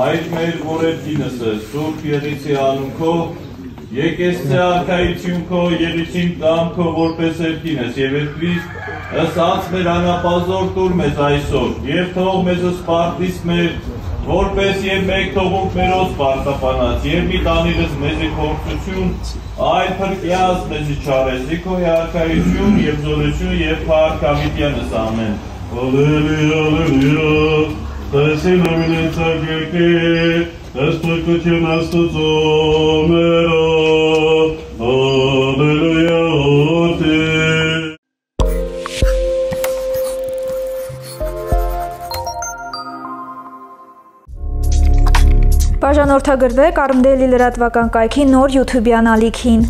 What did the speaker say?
հայր մեր որերտինսը, Սուրբ Եղիցի անունքո, եկեսցե արքայությունքո, Եղիցին տամքո որպես երկինս եւ երկրիս ըսած մեր անապազոր տուր մեզ այսօր եւ թող մեզ սպարտիս մեր որպես եւ մեկ թողուկ մերոց պարտապանած եւ մի տանիրս մեզի խորցություն այլ փրկյաս մեզի չարեզի քո արքայություն եւ զորություն եւ փառք ամիտյանս ամեն Հալելույա, հալելույա Տեսին ամինեցակեկի Աստուծություն աստուծո մերո Ալելույա ոտի Բաժանորդագրվեք Արմդելի լրատվական կայքի նոր YouTube-յան ալիքին։